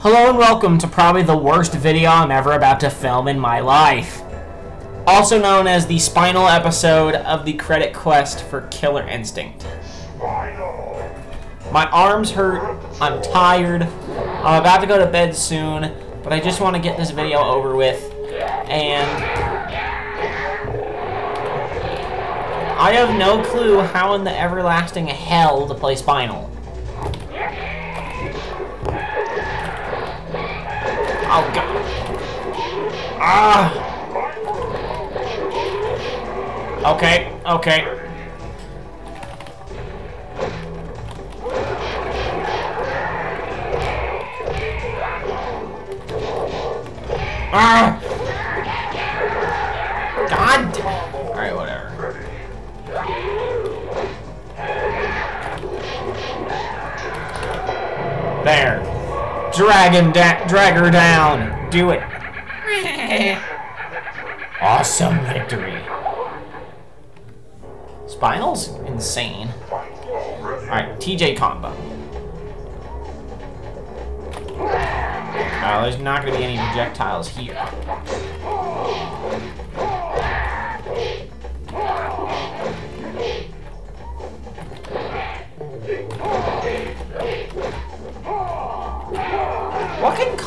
Hello and welcome to probably the worst video I'm ever about to film in my life. Also known as the spinal episode of the credit quest for Killer Instinct. My arms hurt, I'm tired, I'm about to go to bed soon, but I just want to get this video over with, and I have no clue how in the everlasting hell to play Spinal. Oh god. Ah. Okay, okay. Ah! God! Alright, whatever. There. Drag. Drag her down. Do it. awesome victory. Spinal's insane. Alright, TJ combo. Uh, there's not going to be any projectiles here.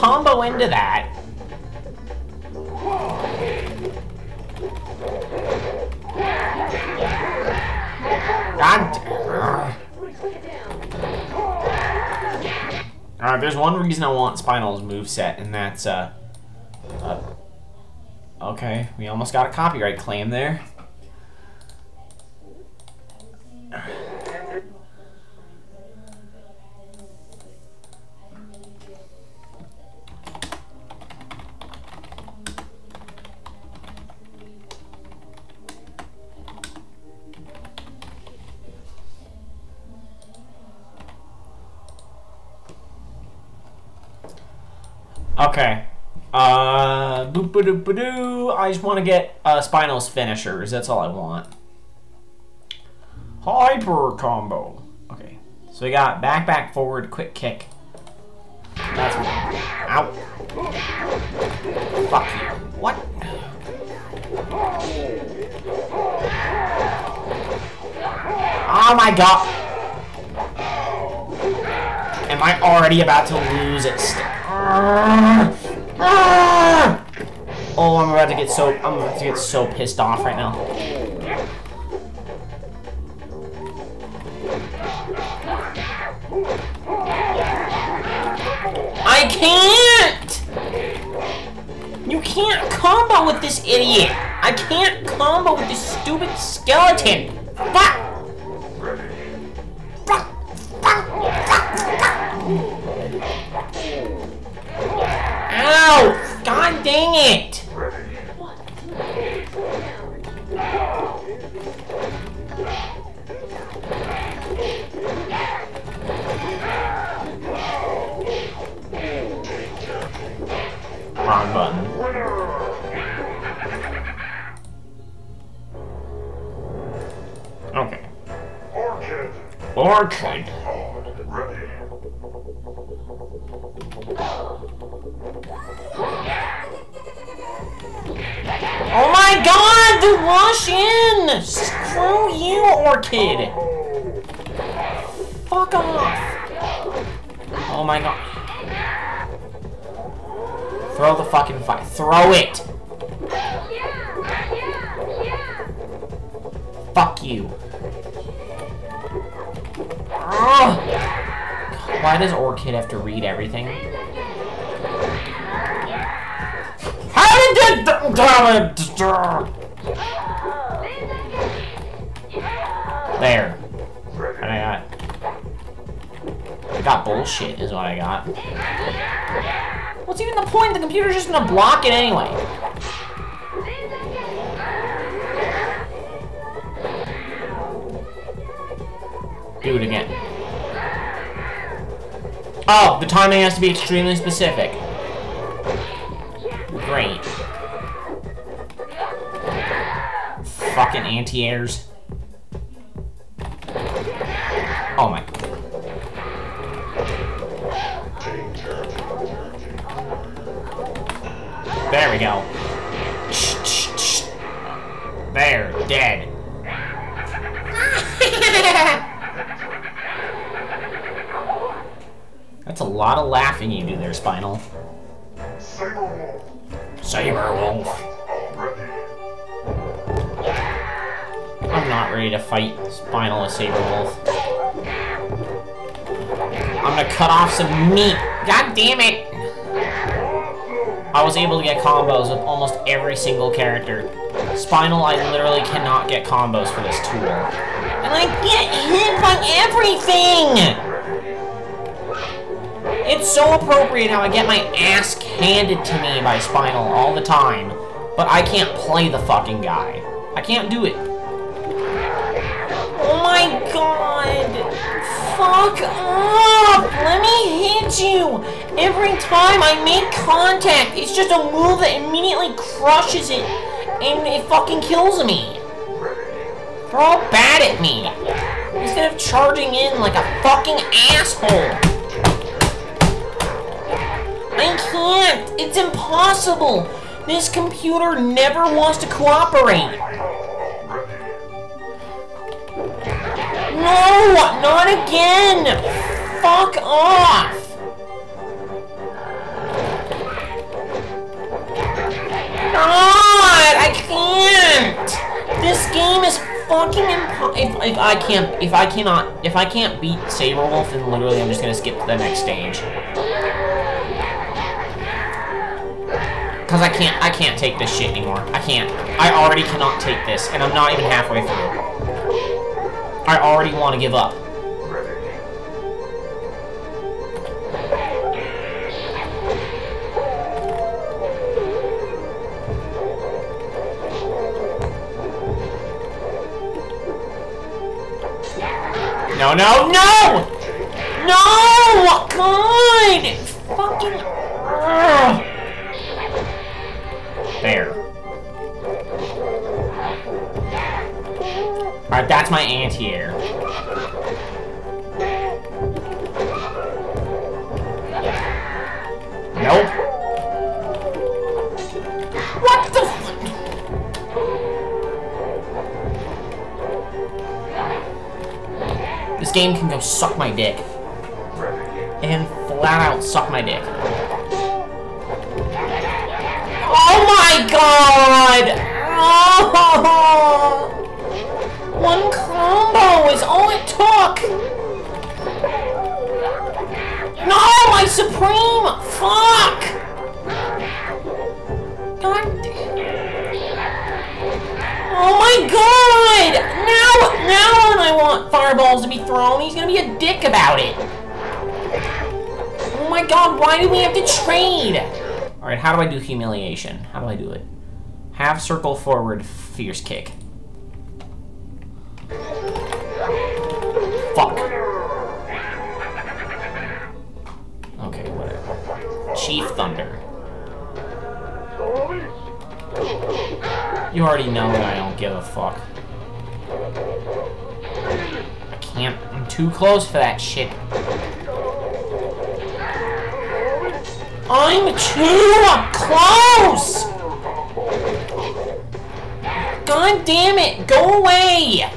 Combo into that? God. Alright, there's one reason I want Spinal's moveset, and that's, uh, uh... Okay, we almost got a copyright claim there. Okay. Uh, boop. I just want to get uh, Spinal's finishers. That's all I want. Hyper combo. Okay. So we got back, back, forward, quick kick. That's what. Ow. Fuck you. What? Oh my god. Am I already about to lose it? Ah! Oh, I'm about to get so I'm about to get so pissed off right now. I can't! You can't combo with this idiot! I can't combo with this stupid skeleton! Wrong button. Okay. Orchid. Orchid. Oh my god, the rush in! Screw you, Orchid! Fuck off! Oh my god. Throw the fucking fire. Throw it! Fuck you. Ugh. Why does Orchid have to read everything? How did that damn it? There. What I got? I got bullshit is what I got. What's even the point? The computer's just gonna block it anyway. Do it again. Oh, the timing has to be extremely specific. Great. Fucking anti-airs. There we go. There, dead. That's a lot of laughing you do there, Spinal. Sabrewulf. Sabrewulf. I'm not ready to fight Spinal with Sabrewulf. I'm gonna cut off some meat. God damn it! I was able to get combos with almost every single character. Spinal, I literally cannot get combos for this tool. And I get hit by everything! It's so appropriate how I get my ass handed to me by Spinal all the time, but I can't play the fucking guy. I can't do it. Fuck off! Let me hit you! Every time I make contact, it's just a move that immediately crushes it, and it fucking kills me. They're all bad at me. Instead of charging in like a fucking asshole. I can't! It's impossible! This computer never wants to cooperate! No! Not again! Fuck off! God! I can't! This game is fucking impo- if, if I can't- if I cannot- if I can't beat Sabrewulf, then literally I'm just gonna skip to the next stage. Because I can't, I can't take this shit anymore. I can't. I already cannot take this, and I'm not even halfway through. I already want to give up. No, no, no! No! God! Fucking... my anti-air. Nope. What the This game can go suck my dick. And flat out suck my dick. Supreme! Fuck! God Oh my god! Now, now when I want fireballs to be thrown, he's gonna be a dick about it. Oh my god, why do we have to trade? Alright, how do I do humiliation? How do I do it? Half circle forward, fierce kick. You already know that I don't give a fuck. I can't. I'm too close for that shit. I'm too close! God damn it! Go away!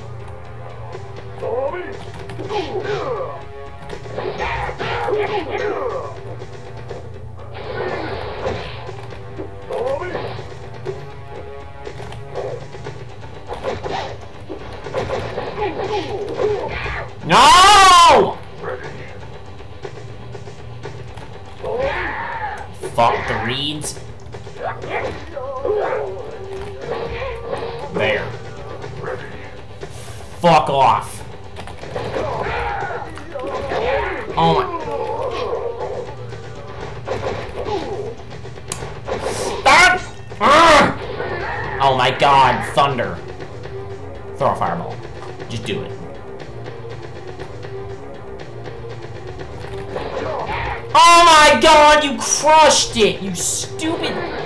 No! Fuck the reeds. There. Fuck off. Oh my. Stop! Ah! Oh my god, thunder. Throw a fireball. Just do it. Oh my god, you crushed it, you stupid...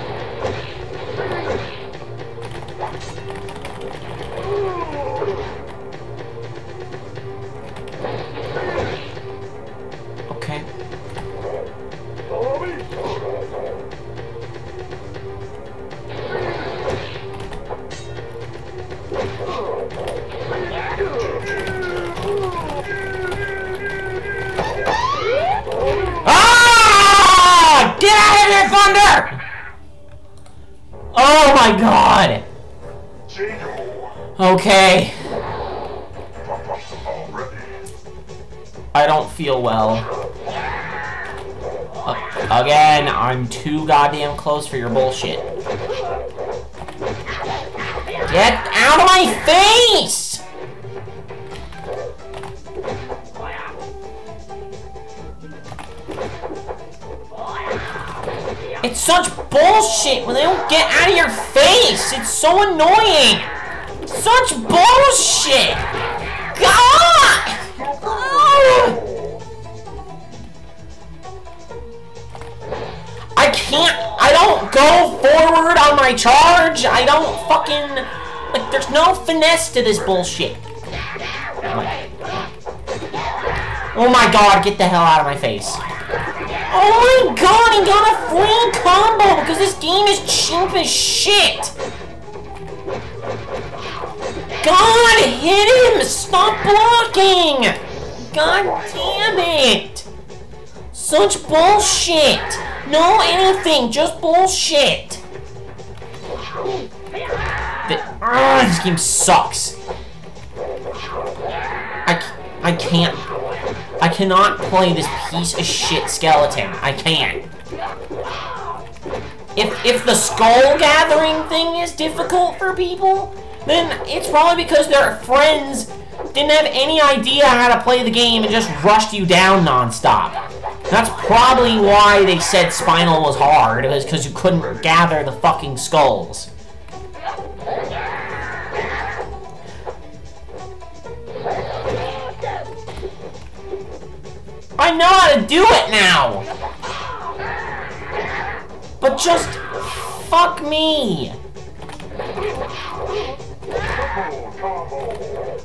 I don't feel well. Uh, again, I'm too goddamn close for your bullshit. Get out of my face! It's such bullshit when they don't get out of your face! It's so annoying! Such bullshit! God! Go forward on my charge. I don't fucking, like, there's no finesse to this bullshit. Oh my god, get the hell out of my face. Oh my god, he got a free combo because this game is cheap as shit. God, hit him! Stop blocking! God damn it! Such bullshit! No anything, just bullshit! The, Ugh, this game sucks. I, I can't. I cannot play this piece of shit skeleton. I can't. If, if the skull gathering thing is difficult for people, then it's probably because their friends didn't have any idea how to play the game and just rushed you down nonstop. That's probably why they said Spinal was hard, was because you couldn't gather the fucking skulls. I know how to do it now! But just fuck me!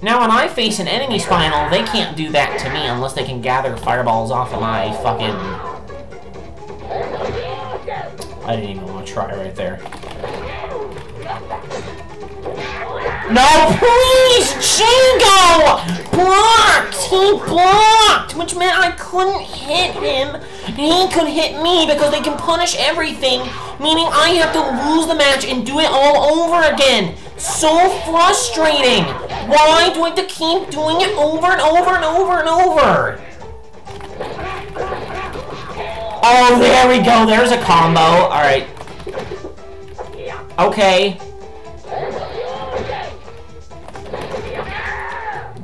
Now when I face an enemy spinal, they can't do that to me unless they can gather fireballs off of my fucking... I didn't even want to try right there. No, please! Jago! Blocked! He blocked! Which meant I couldn't hit him. He could hit me because they can punish everything, meaning I have to lose the match and do it all over again. So frustrating! Why do I have to keep doing it over and over and over and over? Oh, there we go. There's a combo. Alright. Okay.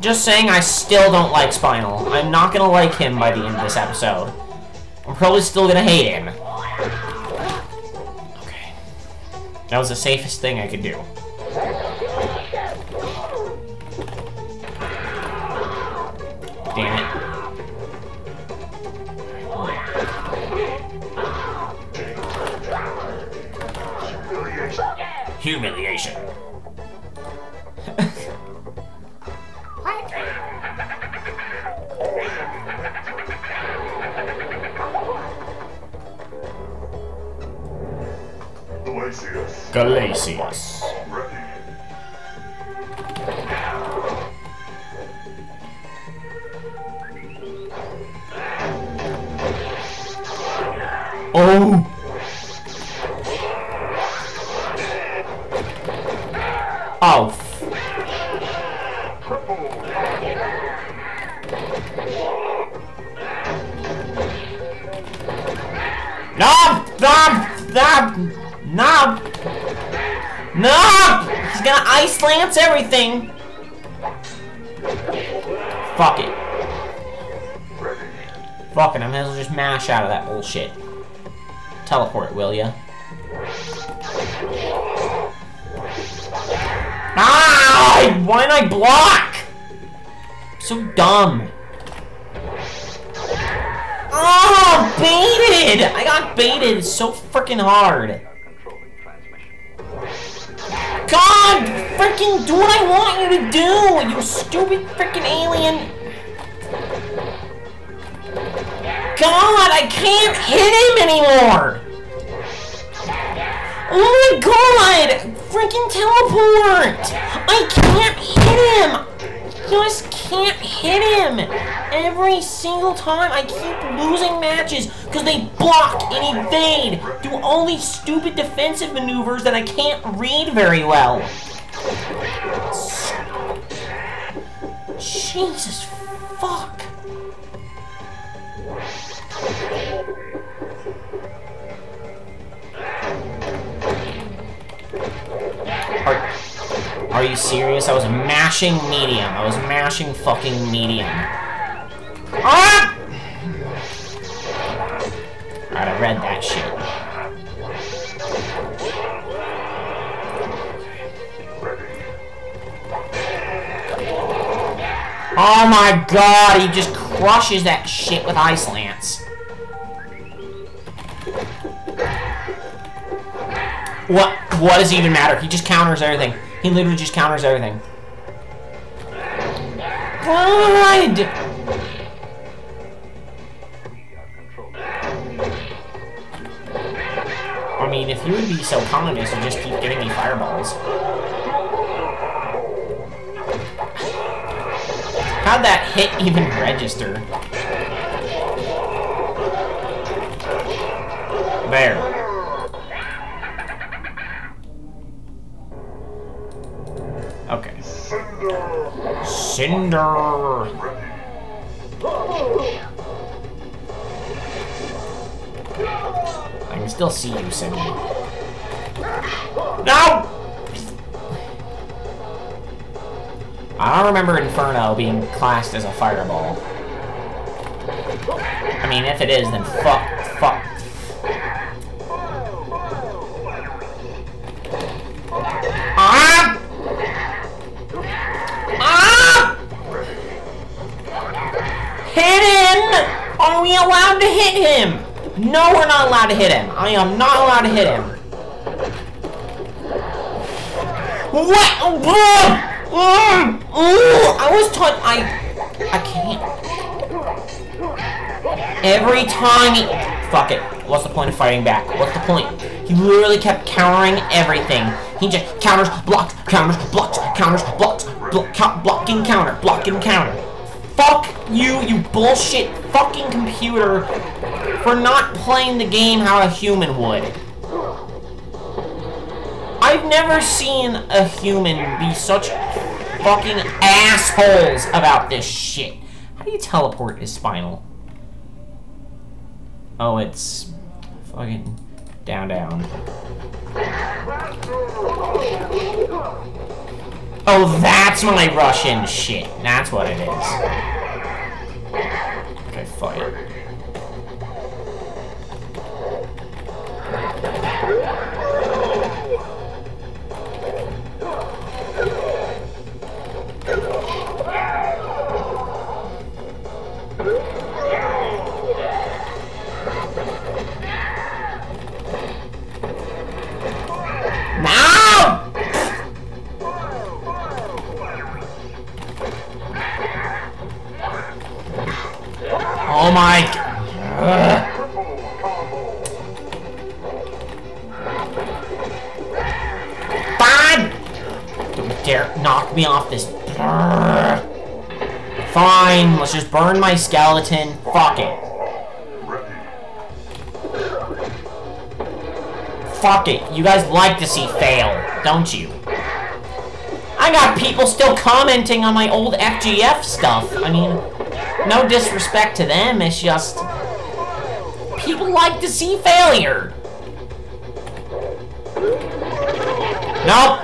Just saying I still don't like Spinal. I'm not gonna like him by the end of this episode. I'm probably still gonna hate him. Okay. That was the safest thing I could do. Damn it. Humiliation. Glacius. Oh! Oh. No! No! No! No! No! He's gonna ice lance everything! Fuck it. Fuck it, I might as well just mash out of that bullshit. Teleport, will ya? Ah! Why didn't I block? So dumb. Oh, baited! I got baited so freaking hard. God, freaking do what I want you to do, you stupid freaking alien. God, I can't hit him anymore. Oh my god! Freaking teleport! I can't hit him! just can't hit him. Every single time I keep losing matches because they block and evade, do all these stupid defensive maneuvers that I can't read very well. Jesus fuck. Are, are you serious? I was mashing medium. I was mashing fucking medium. Ah! Alright, I read that shit. Oh my god, he just crushes that shit with Ice Lance. What? What does it even matter? He just counters everything. He literally just counters everything. God! I mean, if you would be so kind as to just keep giving me fireballs. How'd that hit even register? There. Cinder. I can still see you, Cinder. No! I don't remember Inferno being classed as a fireball. I mean, if it is, then fuck. No, we're not allowed to hit him. I am not allowed to hit him. What? Mm, mm, I was taught I I can't. Every time he fuck it. What's the point of fighting back? What's the point? He literally kept countering everything. He just counters, blocks, counters, blocks, counters, blocks, blo count, blocking counter, blocking counter. Fuck you, you bullshit fucking computer for not playing the game how a human would. I've never seen a human be such fucking assholes about this shit. How do you teleport his spinal? Oh, it's fucking down, down. Oh, that's my Russian shit. That's what it is. Okay, fight. No! It. You guys like to see fail, don't you? I got people still commenting on my old FGF stuff. I mean, no disrespect to them, it's just... People like to see failure. Nope.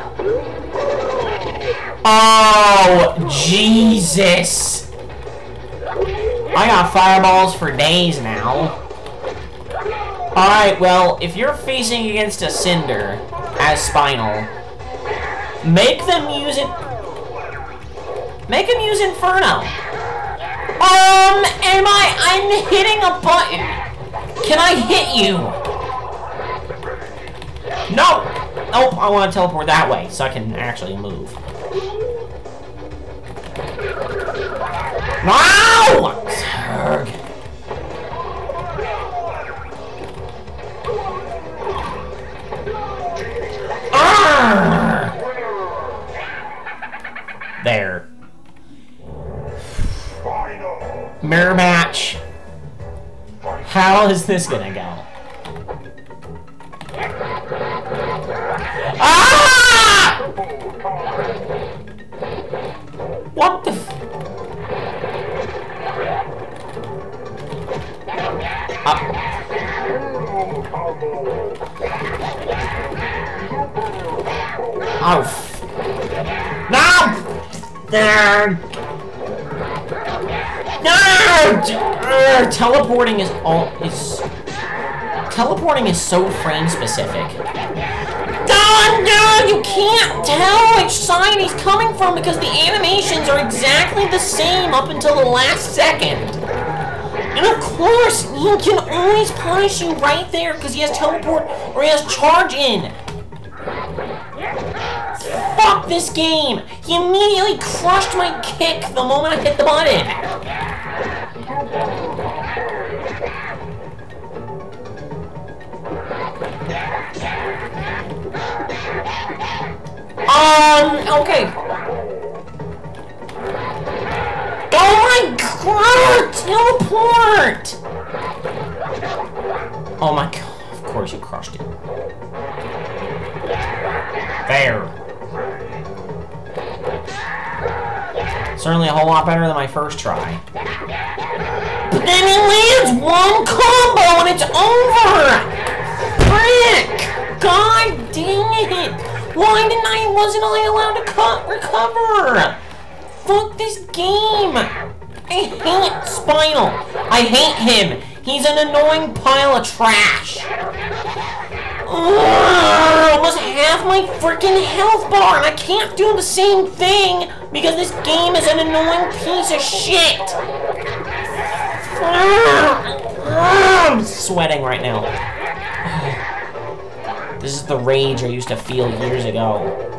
Oh, Jesus. I got fireballs for days now. Alright, well, if you're facing against a Cinder as Spinal, make them use it... Make them use Inferno. Um, am I... I'm hitting a button. Can I hit you? No! Nope, I want to teleport that way so I can actually move. No! Is this gonna go? Ah! What the f- Oh. f- No! There. No! Uh, teleporting is all is. Teleporting is so frame specific. Don, no, you can't tell which side he's coming from because the animations are exactly the same up until the last second. And of course, he can always punish you right there because he has teleport or he has charge in. Fuck this game! He immediately crushed my kick the moment I hit the button. Um, okay. Oh my god! Teleport! Oh my god, of course you crushed it. There. Certainly a whole lot better than my first try. But then he lands recover? Fuck this game! I hate Spinal! I hate him! He's an annoying pile of trash! Ugh, almost half my freaking health bar, and I can't do the same thing because this game is an annoying piece of shit. Ugh, I'm sweating right now. This is the rage I used to feel years ago.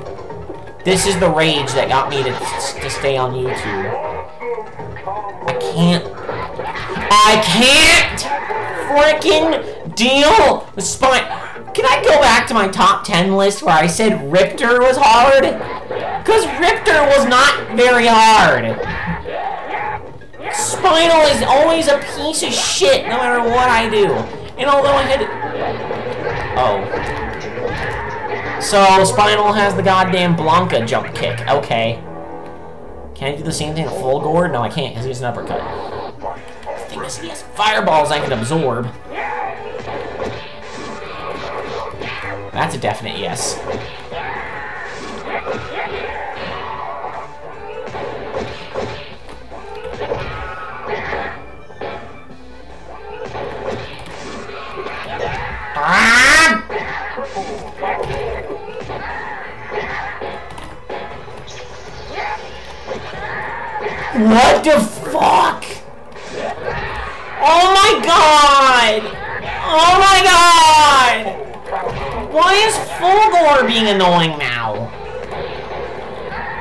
This is the rage that got me to, to stay on YouTube. I can't. I can't freaking deal with spine. Can I go back to my top 10 list where I said Riptor was hard? Because Riptor was not very hard. Spinal is always a piece of shit no matter what I do. And although I had... Oh. So, Spinal has the goddamn Blanka jump kick. Okay. Can I do the same thing to Fulgore? No, I can't, because he an uppercut. The thing is, he has fireballs I can absorb. That's a definite yes. What the fuck? Oh my god! Oh my god! Why is Fulgore being annoying now?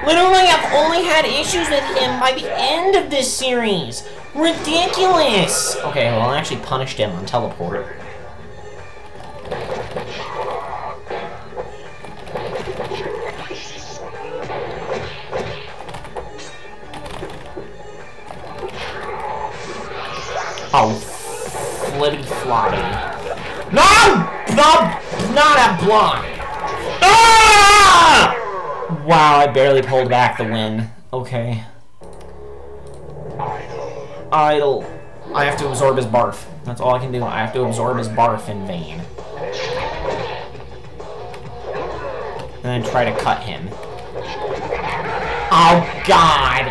Literally, I've only had issues with him by the end of this series. Ridiculous! Okay, well, I actually punished him on teleport. Floppy. No! No! Not a block! Ah! Wow, I barely pulled back the win. Okay. Eyedol. I have to absorb his barf. That's all I can do. I have to absorb his barf in vain. And then try to cut him. Oh, God!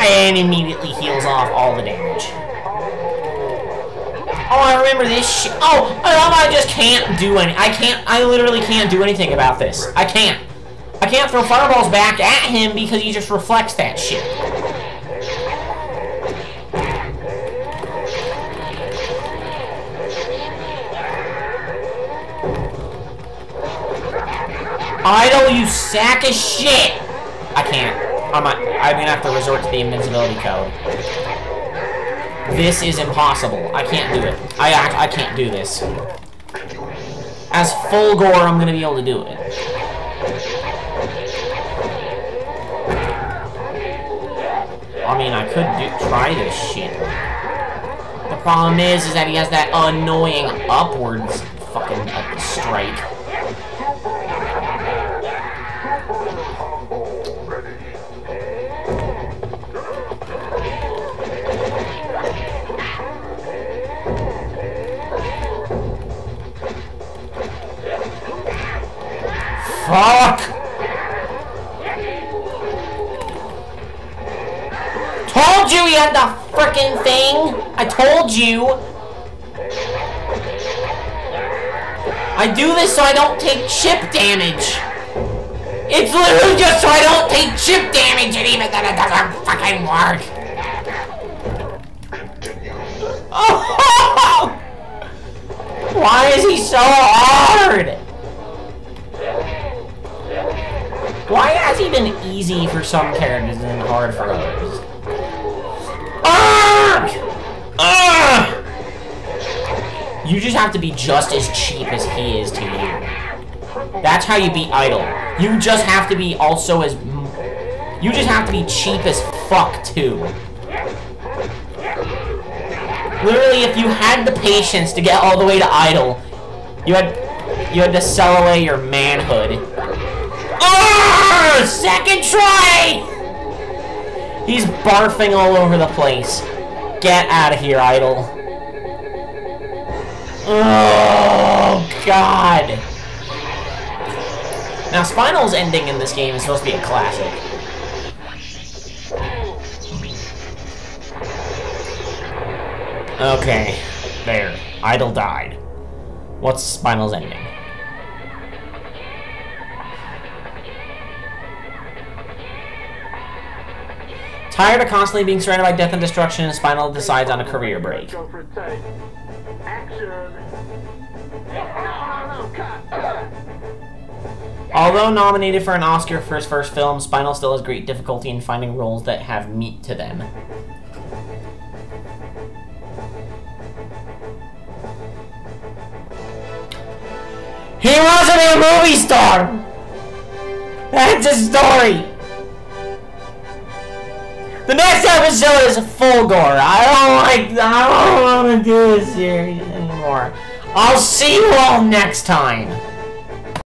And immediately heals off all the damage. Oh, I remember this shit. Oh, oh, oh, I just can't do any. I can't. I literally can't do anything about this. I can't. I can't throw fireballs back at him because he just reflects that shit. Eyedol, you sack of shit! I can't. I'm, I'm gonna have to resort to the invincibility code. This is impossible. I can't do it. I I, I can't do this. As Fulgore, I'm gonna be able to do it. I mean, I could do, try this shit. The problem is, is that he has that annoying upwards fucking strike. Fuck! Told you he had the frickin' thing! I told you! I do this so I don't take chip damage! It's literally just so I don't take chip damage and even then it doesn't fucking work! Oh! Why is he so hard? He been easy for some characters and hard for others? Arrgh! Ugh! You just have to be just as cheap as he is to you. That's how you beat Eyedol. You just have to be also as... You just have to be cheap as fuck, too. Literally, if you had the patience to get all the way to Eyedol, you had you had to sell away your manhood. Second try! He's barfing all over the place. Get out of here, Eyedol. Oh, God. Now, Spinal's ending in this game is supposed to be a classic. Okay, there. Eyedol died. What's Spinal's ending? Tired of constantly being surrounded by death and destruction, Spinal decides on a career break. Although nominated for an Oscar for his first film, Spinal still has great difficulty in finding roles that have meat to them. He wasn't a movie star! That's his story! The next episode is Fulgore. I don't like. I don't want to do this series anymore. I'll see you all next time.